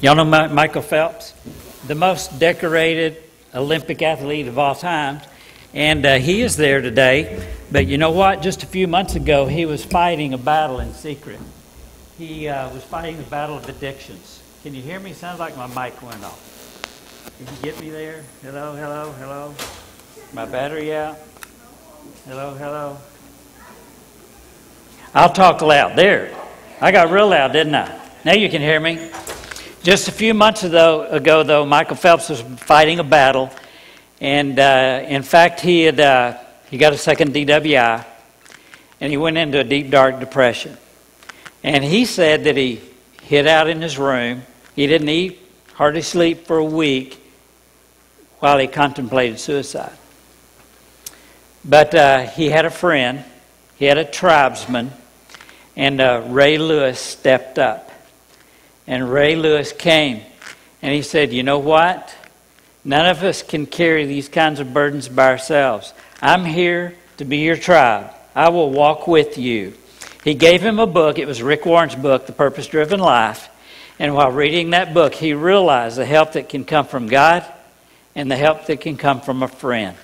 Y'all know Michael Phelps? The most decorated Olympic athlete of all time. And uh, he is there today. But you know what? Just a few months ago, he was fighting a battle in secret. He uh, was fighting the battle of addictions. Can you hear me? Sounds like my mic went off. Can you get me there? Hello, hello, hello. My battery out. Hello, hello. I'll talk loud. There. I got real loud, didn't I? Now you can hear me. Just a few months ago, though, Michael Phelps was fighting a battle. And uh, in fact, he, had, uh, he got a second DWI. And he went into a deep, dark depression. And he said that he hid out in his room. He didn't eat, hardly sleep for a week while he contemplated suicide. But uh, he had a friend, he had a tribesman and uh, Ray Lewis stepped up. And Ray Lewis came and he said, You know what? None of us can carry these kinds of burdens by ourselves. I'm here to be your tribe. I will walk with you. He gave him a book. It was Rick Warren's book, The Purpose Driven Life. And while reading that book, he realized the help that can come from God and the help that can come from a friend.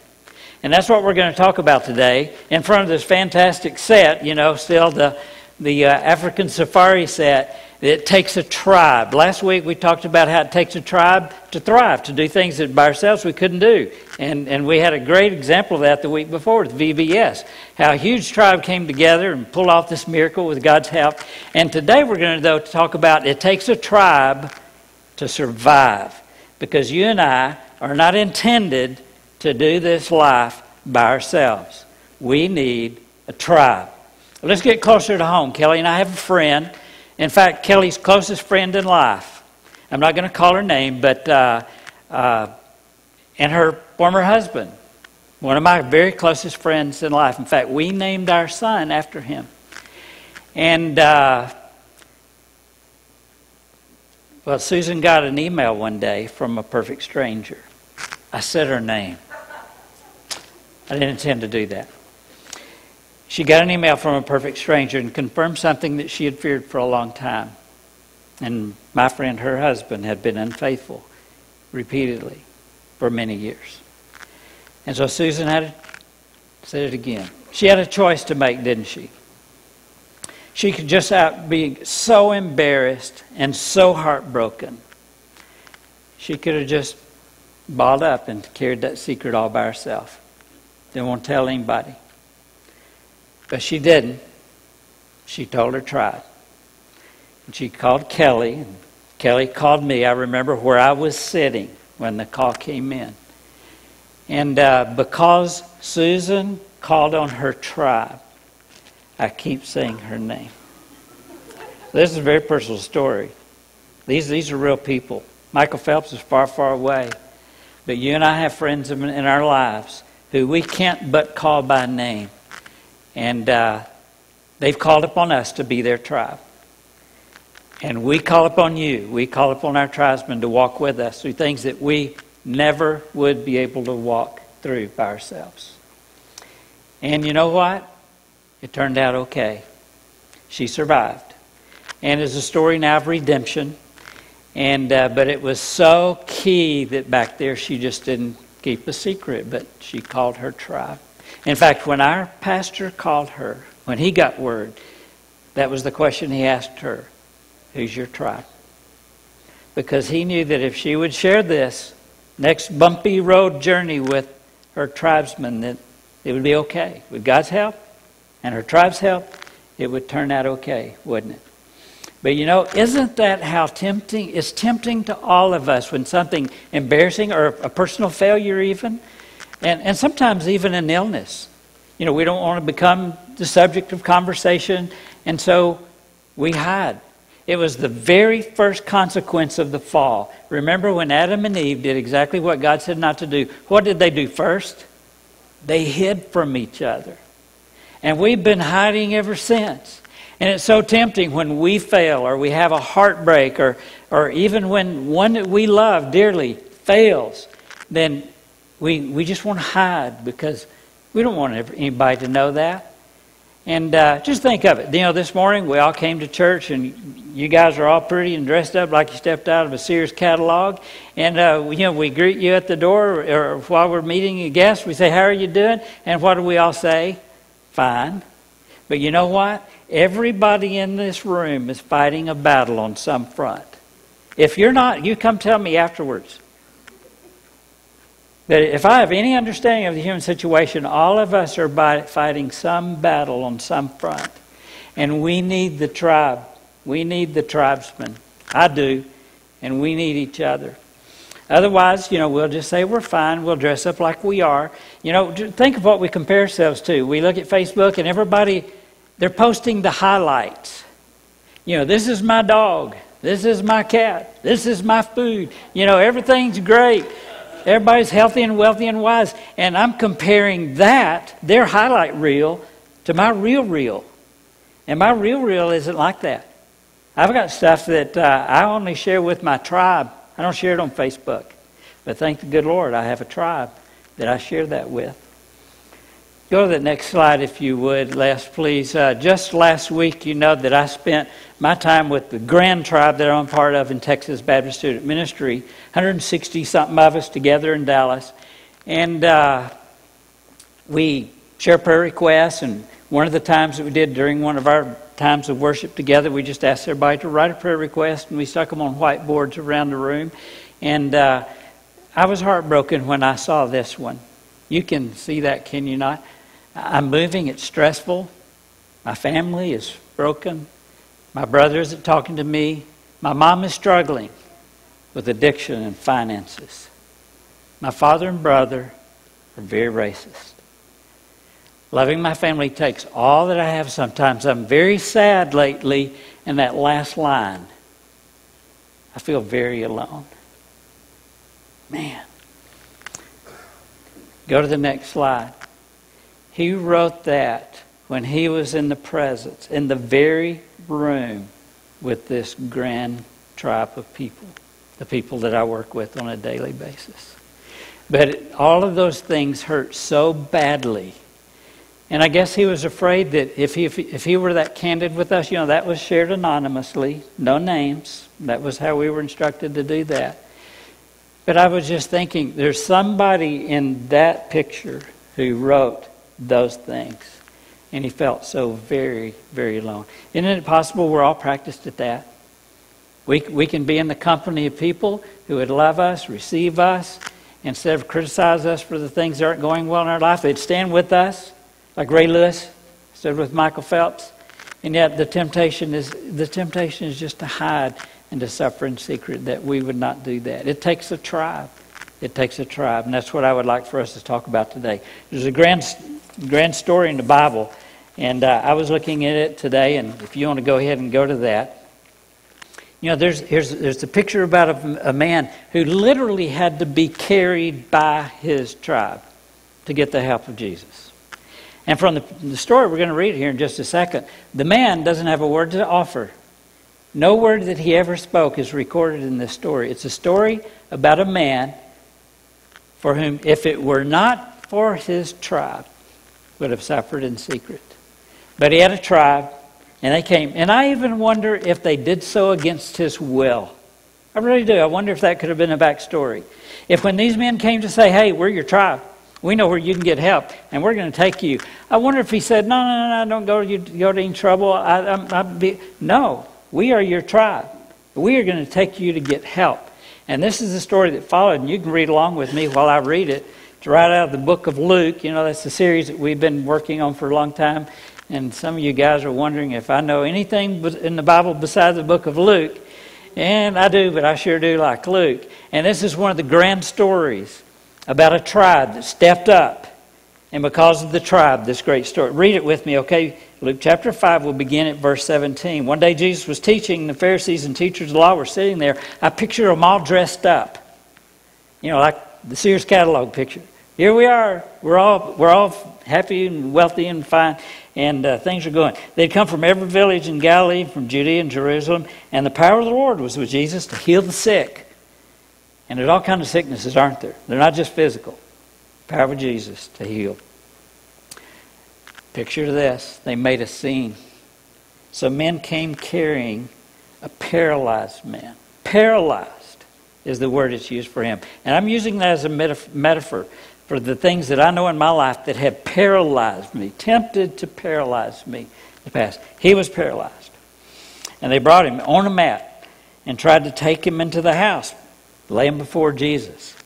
And that's what we're going to talk about today in front of this fantastic set, you know, still the the uh, African safari set, it takes a tribe. Last week we talked about how it takes a tribe to thrive, to do things that by ourselves we couldn't do. And, and we had a great example of that the week before with VBS, how a huge tribe came together and pulled off this miracle with God's help. And today we're going to though, talk about it takes a tribe to survive. Because you and I are not intended to do this life by ourselves. We need a tribe. Let's get closer to home. Kelly and I have a friend. In fact, Kelly's closest friend in life. I'm not going to call her name, but uh, uh, and her former husband, one of my very closest friends in life. In fact, we named our son after him. And uh, well, Susan got an email one day from a perfect stranger. I said her name. I didn't intend to do that. She got an email from a perfect stranger and confirmed something that she had feared for a long time. And my friend, her husband, had been unfaithful repeatedly for many years. And so Susan had say it again. She had a choice to make, didn't she? She could just out be so embarrassed and so heartbroken. She could have just balled up and carried that secret all by herself. Didn't want to tell anybody. But she didn't. She told her tribe. And she called Kelly, and Kelly called me. I remember where I was sitting when the call came in. And uh, because Susan called on her tribe, I keep saying her name. This is a very personal story. These, these are real people. Michael Phelps is far, far away. But you and I have friends in our lives who we can't but call by name. And uh, they've called upon us to be their tribe. And we call upon you, we call upon our tribesmen to walk with us through things that we never would be able to walk through by ourselves. And you know what? It turned out okay. She survived. And it's a story now of redemption. And, uh, but it was so key that back there she just didn't keep a secret, but she called her tribe. In fact, when our pastor called her, when he got word, that was the question he asked her Who's your tribe? Because he knew that if she would share this next bumpy road journey with her tribesmen, that it would be okay. With God's help and her tribe's help, it would turn out okay, wouldn't it? But you know, isn't that how tempting? It's tempting to all of us when something embarrassing or a personal failure, even, and, and sometimes even an illness. You know, we don't want to become the subject of conversation, and so we hide. It was the very first consequence of the fall. Remember when Adam and Eve did exactly what God said not to do? What did they do first? They hid from each other. And we've been hiding ever since. And it's so tempting when we fail or we have a heartbreak or, or even when one that we love dearly fails, then we, we just want to hide because we don't want anybody to know that. And uh, just think of it. You know, this morning we all came to church, and you guys are all pretty and dressed up like you stepped out of a Sears catalog. And uh, you know, we greet you at the door, or while we're meeting a guest, we say, "How are you doing?" And what do we all say? Fine. But you know what? Everybody in this room is fighting a battle on some front. If you're not, you come tell me afterwards. That if I have any understanding of the human situation, all of us are fighting some battle on some front. And we need the tribe. We need the tribesmen. I do. And we need each other. Otherwise, you know, we'll just say we're fine. We'll dress up like we are. You know, think of what we compare ourselves to. We look at Facebook and everybody they're posting the highlights. You know, this is my dog. This is my cat. This is my food. You know, everything's great. Everybody's healthy and wealthy and wise. And I'm comparing that, their highlight reel, to my real reel. And my real reel isn't like that. I've got stuff that uh, I only share with my tribe. I don't share it on Facebook. But thank the good Lord, I have a tribe that I share that with. Go to the next slide, if you would, Les, please. Uh, just last week, you know that I spent my time with the grand tribe that I'm part of in Texas Baptist Student Ministry, 160 something of us together in Dallas. And uh, we share prayer requests. And one of the times that we did during one of our times of worship together, we just asked everybody to write a prayer request and we stuck them on whiteboards around the room. And uh, I was heartbroken when I saw this one. You can see that, can you not? I'm moving, it's stressful. My family is broken. My brother isn't talking to me. My mom is struggling with addiction and finances. My father and brother are very racist. Loving my family takes all that I have sometimes. I'm very sad lately in that last line. I feel very alone. Man. Go to the next slide. He wrote that when he was in the presence, in the very room with this grand tribe of people, the people that I work with on a daily basis. But all of those things hurt so badly. And I guess he was afraid that if he, if he were that candid with us, you know, that was shared anonymously, no names. That was how we were instructed to do that. But I was just thinking, there's somebody in that picture who wrote, those things. And he felt so very, very alone. Isn't it possible we're all practiced at that? We, we can be in the company of people who would love us, receive us, instead of criticize us for the things that aren't going well in our life. They'd stand with us, like Ray Lewis stood with Michael Phelps. And yet the temptation is the temptation is just to hide and to suffer in secret that we would not do that. It takes a tribe. It takes a tribe, and that's what I would like for us to talk about today. There's a grand grand story in the Bible. And uh, I was looking at it today, and if you want to go ahead and go to that, you know, there's, there's, there's a picture about a, a man who literally had to be carried by his tribe to get the help of Jesus. And from the, the story we're going to read here in just a second, the man doesn't have a word to offer. No word that he ever spoke is recorded in this story. It's a story about a man for whom, if it were not for his tribe, would have suffered in secret. But he had a tribe, and they came. And I even wonder if they did so against his will. I really do. I wonder if that could have been a backstory. If when these men came to say, hey, we're your tribe, we know where you can get help, and we're going to take you. I wonder if he said, no, no, no, no don't go, you, go to any trouble. I, I, I be, no, we are your tribe. We are going to take you to get help. And this is the story that followed, and you can read along with me while I read it. Right out of the book of Luke. You know, that's the series that we've been working on for a long time. And some of you guys are wondering if I know anything in the Bible besides the book of Luke. And I do, but I sure do like Luke. And this is one of the grand stories about a tribe that stepped up. And because of the tribe, this great story. Read it with me, okay? Luke chapter 5 will begin at verse 17. One day Jesus was teaching, the Pharisees and teachers of the law were sitting there. I picture them all dressed up. You know, like the Sears catalog picture. Here we are. We're all, we're all happy and wealthy and fine, and uh, things are going. They'd come from every village in Galilee, from Judea and Jerusalem, and the power of the Lord was with Jesus to heal the sick. And there's all kinds of sicknesses, aren't there? They're not just physical. The power of Jesus to heal. Picture this they made a scene. So men came carrying a paralyzed man. Paralyzed is the word that's used for him. And I'm using that as a metaphor for the things that I know in my life that have paralyzed me, tempted to paralyze me in the past. He was paralyzed. And they brought him on a mat and tried to take him into the house, lay him before Jesus.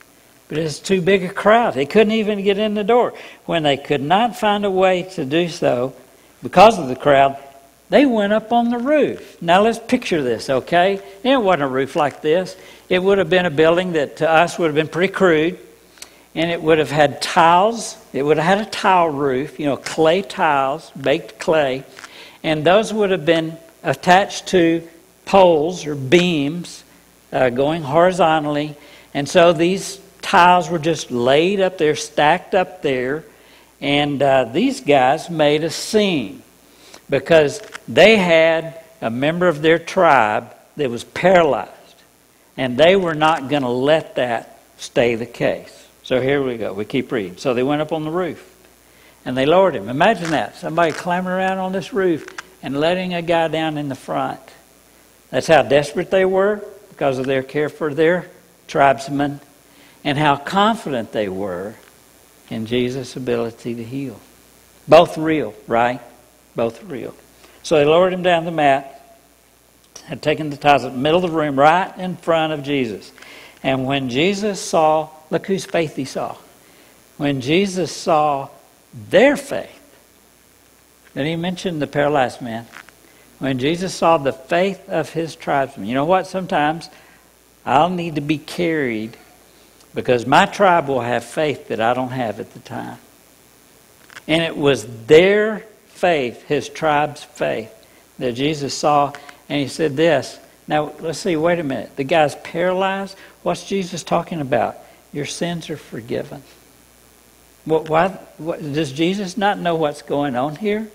But it's too big a crowd. They couldn't even get in the door. When they could not find a way to do so because of the crowd, they went up on the roof. Now let's picture this, okay? It wasn't a roof like this. It would have been a building that to us would have been pretty crude. And it would have had tiles. It would have had a tile roof, you know, clay tiles, baked clay. And those would have been attached to poles or beams uh, going horizontally. And so these tiles were just laid up there, stacked up there. And uh, these guys made a scene because they had a member of their tribe that was paralyzed. And they were not going to let that stay the case. So here we go. We keep reading. So they went up on the roof and they lowered him. Imagine that. Somebody climbing around on this roof and letting a guy down in the front. That's how desperate they were because of their care for their tribesmen and how confident they were in Jesus' ability to heal. Both real, right? Both real. So they lowered him down the mat, had taken the tiles in the middle of the room, right in front of Jesus. And when Jesus saw, look whose faith he saw. When Jesus saw their faith, then he mentioned the paralyzed man. When Jesus saw the faith of his tribesmen, you know what? Sometimes I'll need to be carried because my tribe will have faith that I don't have at the time. And it was their faith, his tribe's faith, that Jesus saw, and he said this. Now, let's see, wait a minute. The guy's paralyzed. What's Jesus talking about? Your sins are forgiven. What, why, what, does Jesus not know what's going on here?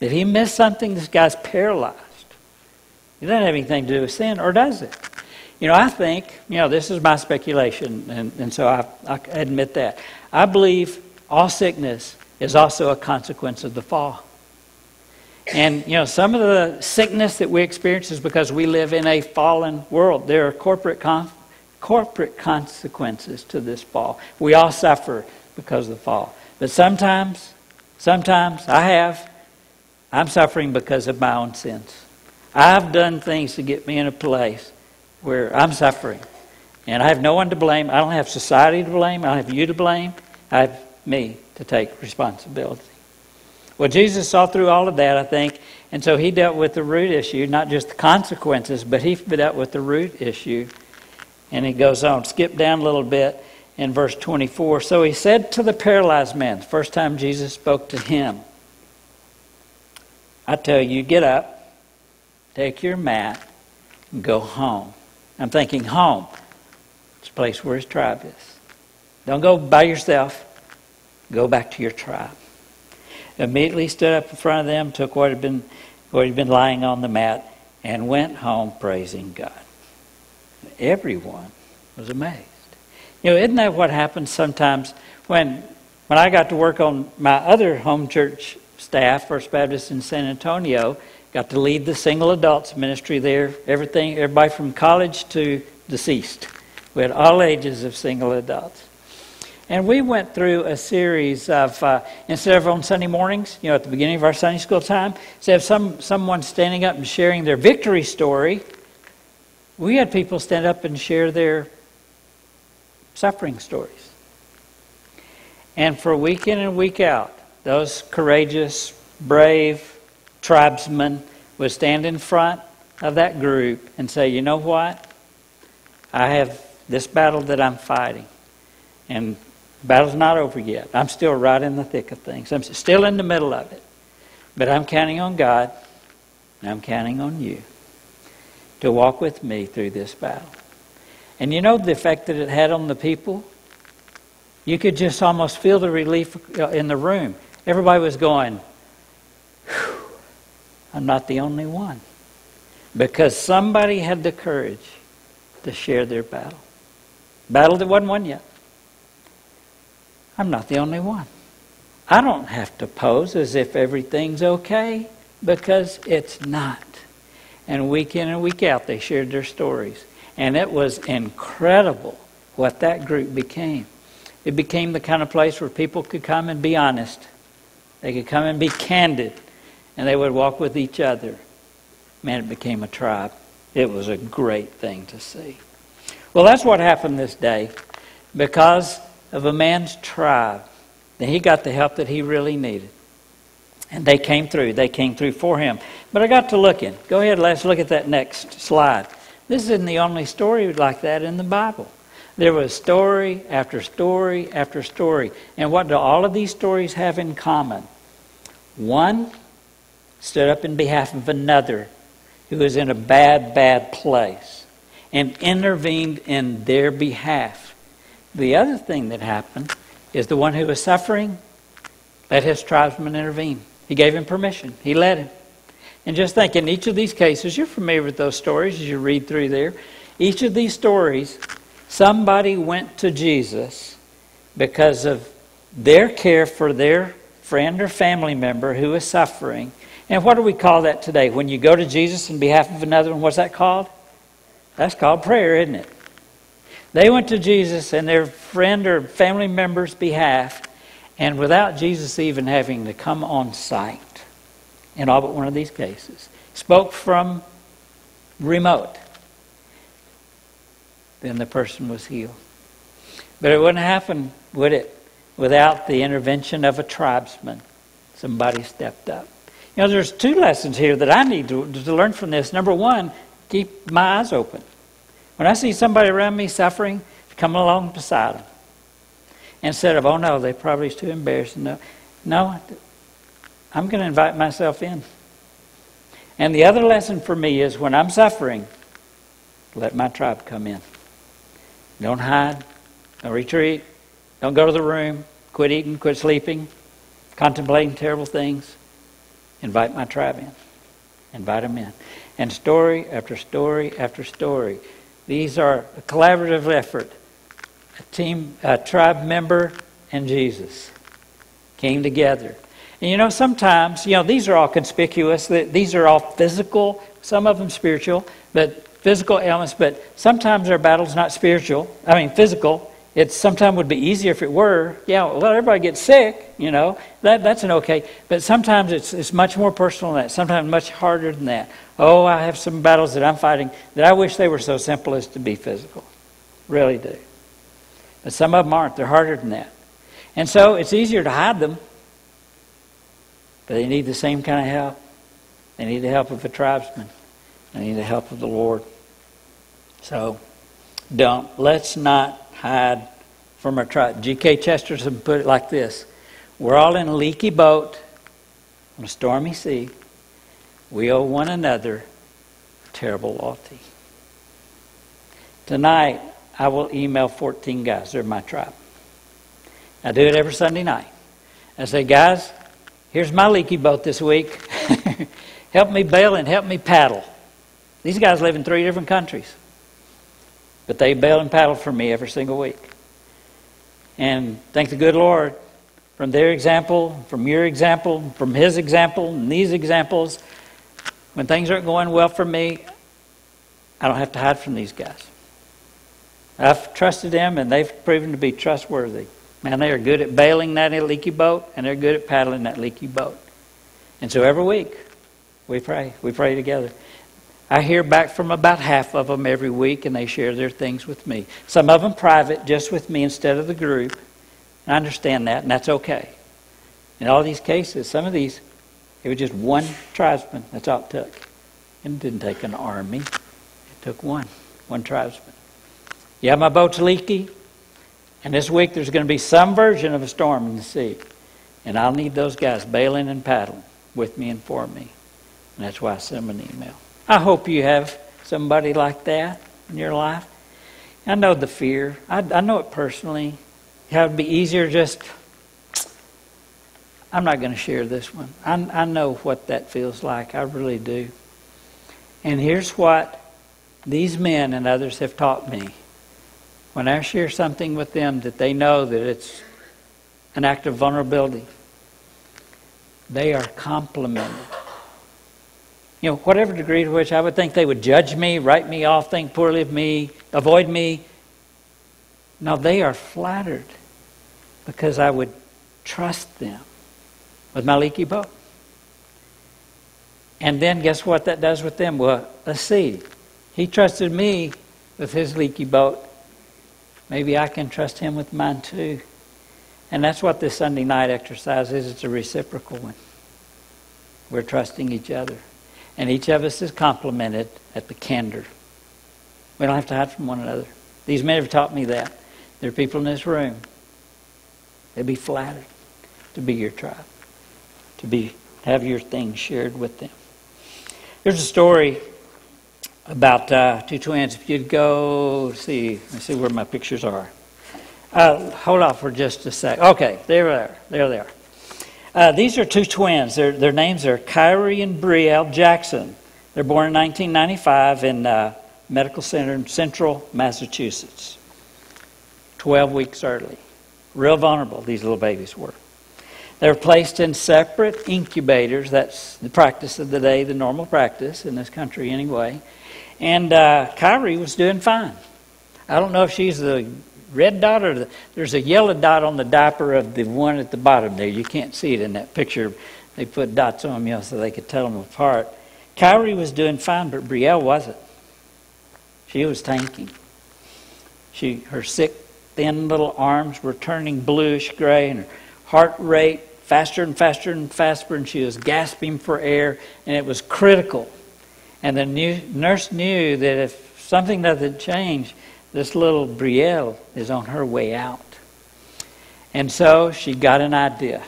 Did he miss something? This guy's paralyzed. It doesn't have anything to do with sin, or does it? You know, I think, you know, this is my speculation, and, and so I, I admit that. I believe all sickness is also a consequence of the fall. And, you know, some of the sickness that we experience is because we live in a fallen world. There are corporate, con- corporate consequences to this fall. We all suffer because of the fall. But sometimes, sometimes I have, I'm suffering because of my own sins. I've done things to get me in a place where I'm suffering. And I have no one to blame. I don't have society to blame. I don't have you to blame. I have me to take responsibility. Well, Jesus saw through all of that, I think, and so he dealt with the root issue, not just the consequences, but he dealt with the root issue. And he goes on, skip down a little bit in verse 24. So he said to the paralyzed man, the first time Jesus spoke to him, I tell you, get up, take your mat, and go home. I'm thinking home. It's a place where his tribe is. Don't go by yourself. Go back to your tribe. Immediately stood up in front of them, took what had been what had been lying on the mat, and went home praising God. Everyone was amazed. You know, isn't that what happens sometimes when when I got to work on my other home church staff, First Baptist in San Antonio, Got to lead the single adults ministry there. Everything, everybody from college to deceased. We had all ages of single adults. And we went through a series of, uh, instead of on Sunday mornings, you know, at the beginning of our Sunday school time, instead of some, someone standing up and sharing their victory story, we had people stand up and share their suffering stories. And for week in and week out, those courageous, brave, tribesmen would stand in front of that group and say, You know what? I have this battle that I'm fighting. And battle's not over yet. I'm still right in the thick of things. I'm still in the middle of it. But I'm counting on God, and I'm counting on you to walk with me through this battle. And you know the effect that it had on the people? You could just almost feel the relief uh, in the room. Everybody was going, I'm not the only one. Because somebody had the courage to share their battle. Battle that wasn't won yet. I'm not the only one. I don't have to pose as if everything's okay because it's not. And week in and week out, they shared their stories. And it was incredible what that group became. It became the kind of place where people could come and be honest. They could come and be candid. And they would walk with each other. Man, it became a tribe. It was a great thing to see. Well, that's what happened this day because of a man's tribe. Then he got the help that he really needed. And they came through. They came through for him. But I got to looking. Go ahead, let's look at that next slide. This isn't the only story like that in the Bible. There was story after story after story. And what do all of these stories have in common? One stood up in behalf of another who was in a bad, bad place and intervened in their behalf. The other thing that happened is the one who was suffering let his tribesmen intervene. He gave him permission, he let him. And just think, in each of these cases, you're familiar with those stories as you read through there. Each of these stories, somebody went to Jesus because of their care for their friend or family member who is suffering. And what do we call that today? When you go to Jesus in behalf of another one, what's that called? That's called prayer, isn't it? They went to Jesus in their friend or family member's behalf, and without Jesus even having to come on site in all but one of these cases. Spoke from remote. Then the person was healed. But it wouldn't happen, would it, without the intervention of a tribesman? Somebody stepped up. You know, there's two lessons here that I need to, to learn from this. Number one, keep my eyes open. When I see somebody around me suffering, come along beside them. Instead of, oh no, they probably too embarrassed. No, no I'm going to invite myself in. And the other lesson for me is when I'm suffering, let my tribe come in. Don't hide. Don't retreat. Don't go to the room. Quit eating. Quit sleeping. Contemplating terrible things. Invite my tribe in. Invite them in. And story after story after story. These are a collaborative effort. A team, a tribe member, and Jesus came together and you know, sometimes, you know, these are all conspicuous. These are all physical, some of them spiritual, but physical ailments. But sometimes our battle's not spiritual. I mean, physical. It sometimes would be easier if it were. Yeah, well, everybody gets sick, you know. That, that's an okay. But sometimes it's, it's much more personal than that. Sometimes much harder than that. Oh, I have some battles that I'm fighting that I wish they were so simple as to be physical. Really do. But some of them aren't. They're harder than that. And so it's easier to hide them but they need the same kind of help. They need the help of a tribesman. They need the help of the Lord. So don't let's not hide from our tribe. G.K. Chesterton put it like this We're all in a leaky boat on a stormy sea. We owe one another terrible loyalty. Tonight, I will email 14 guys. They're my tribe. I do it every Sunday night. I say, guys, Here's my leaky boat this week. help me bail and help me paddle. These guys live in three different countries. But they bail and paddle for me every single week. And thank the good Lord from their example, from your example, from his example, and these examples. When things aren't going well for me, I don't have to hide from these guys. I've trusted them, and they've proven to be trustworthy. Man, they are good at bailing that leaky boat, and they're good at paddling that leaky boat. And so every week, we pray. We pray together. I hear back from about half of them every week, and they share their things with me. Some of them private, just with me instead of the group. I understand that, and that's okay. In all these cases, some of these, it was just one tribesman. That's all it took. And it didn't take an army. It took one, one tribesman. Yeah, my boat's leaky. And this week there's going to be some version of a storm in the sea. And I'll need those guys bailing and paddling with me and for me. And that's why I send them an email. I hope you have somebody like that in your life. I know the fear. I, I know it personally. It would be easier just. I'm not going to share this one. I, I know what that feels like. I really do. And here's what these men and others have taught me when I share something with them that they know that it's an act of vulnerability, they are complimented. You know, whatever degree to which I would think they would judge me, write me off, think poorly of me, avoid me. Now they are flattered because I would trust them with my leaky boat. And then guess what that does with them? Well, let's see. He trusted me with his leaky boat. Maybe I can trust him with mine too. And that's what this Sunday night exercise is. It's a reciprocal one. We're trusting each other. And each of us is complimented at the candor. We don't have to hide from one another. These men have taught me that. There are people in this room. They'd be flattered to be your tribe, to be have your things shared with them. There's a story about uh, two twins. If you'd go see, let's see where my pictures are. Uh, hold on for just a sec. Okay, there they are. There they are. Uh, these are two twins. Their, their names are Kyrie and Brielle Jackson. They're born in 1995 in uh, Medical Center in Central Massachusetts. 12 weeks early. Real vulnerable, these little babies were. They were placed in separate incubators. That's the practice of the day, the normal practice in this country anyway. And uh, Kyrie was doing fine. I don't know if she's the red dot or the, there's a yellow dot on the diaper of the one at the bottom there. You can't see it in that picture. They put dots on them, you know, so they could tell them apart. Kyrie was doing fine, but Brielle wasn't. She was tanking. She, her sick, thin little arms were turning bluish gray, and her heart rate faster and faster and faster, and she was gasping for air, and it was critical. And the new, nurse knew that if something doesn't change, this little Brielle is on her way out. And so she got an idea.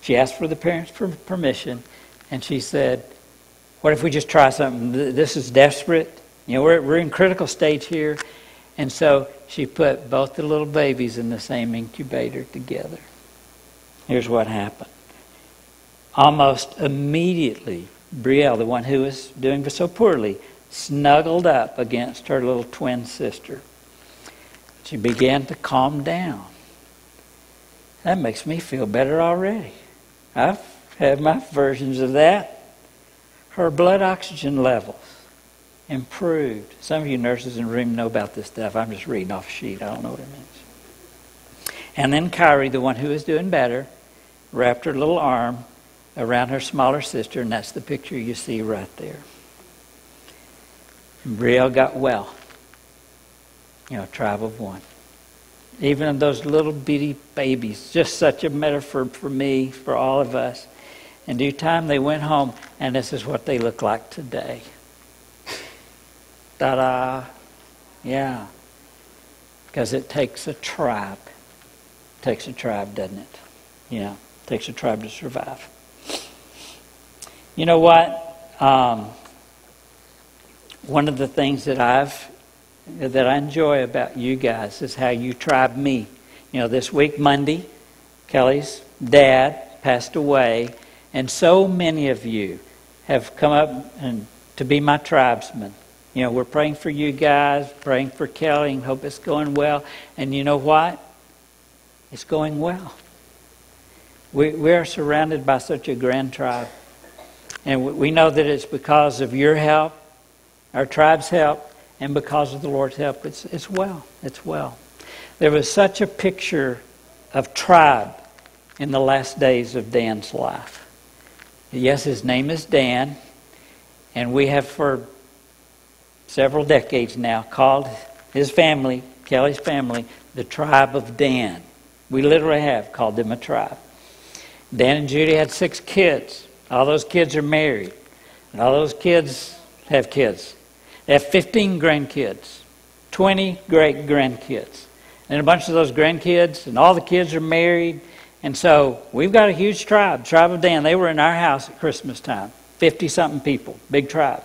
She asked for the parents' permission, and she said, What if we just try something? This is desperate. You know, we're, we're in critical stage here. And so she put both the little babies in the same incubator together. Here's what happened. Almost immediately, Brielle, the one who was doing so poorly, snuggled up against her little twin sister. She began to calm down. That makes me feel better already. I've had my versions of that. Her blood oxygen levels improved. Some of you nurses in the room know about this stuff. I'm just reading off a sheet. I don't know what it means. And then Kyrie, the one who was doing better, wrapped her little arm around her smaller sister, and that's the picture you see right there. Brielle got well. You know, tribe of one. Even those little bitty babies, just such a metaphor for me, for all of us. In due time, they went home, and this is what they look like today. Ta da! Yeah. Because it takes a tribe. It takes a tribe, doesn't it? Yeah. It takes a tribe to survive. You know what? Um, one of the things that I've that I enjoy about you guys is how you tribe me. You know, this week Monday, Kelly's dad passed away, and so many of you have come up and to be my tribesmen. You know, we're praying for you guys, praying for Kelly, and hope it's going well. And you know what? It's going well. We, we are surrounded by such a grand tribe. And we know that it's because of your help our tribe's help, and because of the Lord's help, it's, it's well. It's well. There was such a picture of tribe in the last days of Dan's life. Yes, his name is Dan, and we have for several decades now called his family, Kelly's family, the tribe of Dan. We literally have called them a tribe. Dan and Judy had six kids. All those kids are married. And all those kids have kids. They have 15 grandkids, 20 great grandkids. And a bunch of those grandkids, and all the kids are married. And so we've got a huge tribe, Tribe of Dan. They were in our house at Christmas time, 50 something people, big tribe.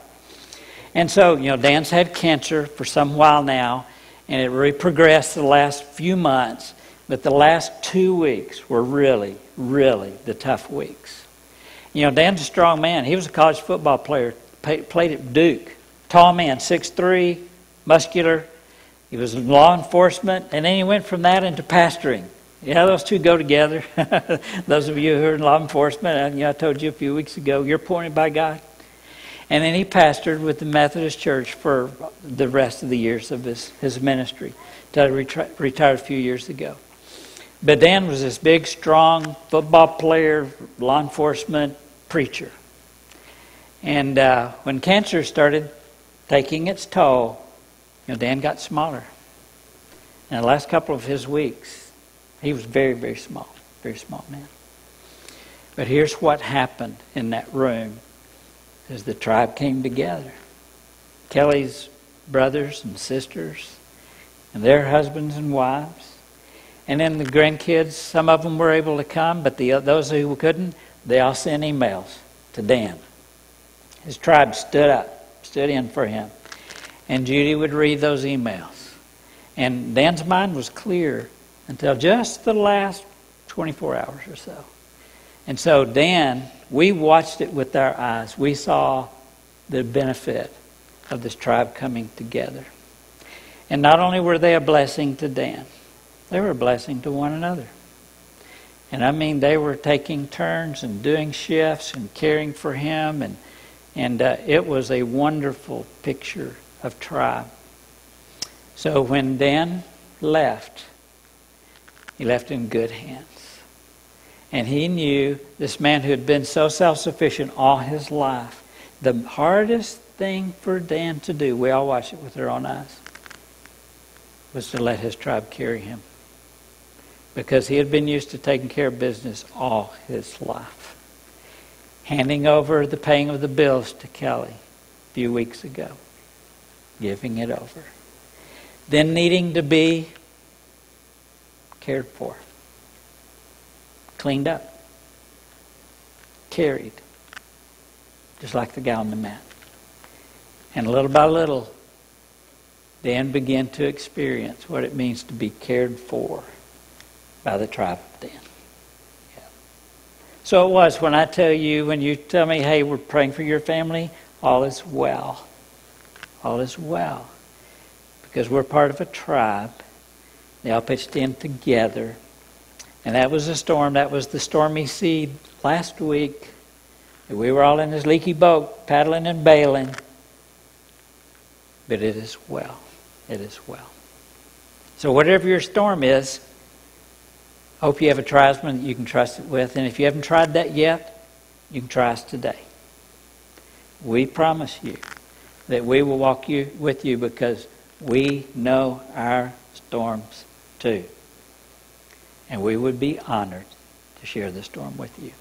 And so, you know, Dan's had cancer for some while now, and it really progressed the last few months. But the last two weeks were really, really the tough weeks. You know, Dan's a strong man. He was a college football player, played at Duke. Tall man, 6'3, muscular. He was in law enforcement, and then he went from that into pastoring. Yeah, those two go together. those of you who are in law enforcement, you know, I told you a few weeks ago, you're appointed by God. And then he pastored with the Methodist Church for the rest of the years of his, his ministry until he retired a few years ago. But Dan was this big, strong football player, law enforcement preacher. And uh, when cancer started taking its toll, you know, Dan got smaller. In the last couple of his weeks, he was very, very small, very small man. But here's what happened in that room as the tribe came together. Kelly's brothers and sisters, and their husbands and wives, and then the grandkids. Some of them were able to come, but the those who couldn't, they all sent emails to Dan. His tribe stood up, stood in for him, and Judy would read those emails. And Dan's mind was clear until just the last 24 hours or so. And so, Dan, we watched it with our eyes. We saw the benefit of this tribe coming together. And not only were they a blessing to Dan, they were a blessing to one another. And I mean, they were taking turns and doing shifts and caring for him. And, and uh, it was a wonderful picture of tribe. So when Dan left, he left in good hands. And he knew this man who had been so self sufficient all his life, the hardest thing for Dan to do, we all watched it with our own eyes, was to let his tribe carry him. Because he had been used to taking care of business all his life. Handing over the paying of the bills to Kelly a few weeks ago, giving it over. Then needing to be cared for cleaned up, carried, just like the guy on the mat. And little by little, Dan began to experience what it means to be cared for by the tribe of Dan. Yeah. So it was when I tell you, when you tell me, hey, we're praying for your family, all is well. All is well. Because we're part of a tribe. They all pitched in together and that was a storm. That was the stormy sea last week. We were all in this leaky boat, paddling and bailing. But it is well. It is well. So, whatever your storm is, hope you have a tribesman that you can trust it with. And if you haven't tried that yet, you can try us today. We promise you that we will walk you with you because we know our storms too and we would be honored to share this storm with you.